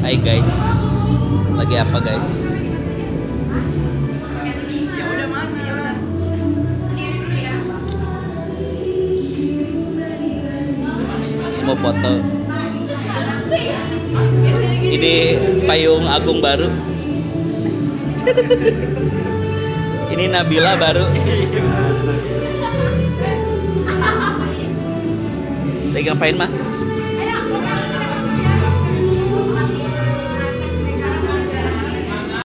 Hai guys, lagi apa guys? Ya Mau foto. Ini payung Agung baru. Ini Nabila baru. Lagi ngapain mas?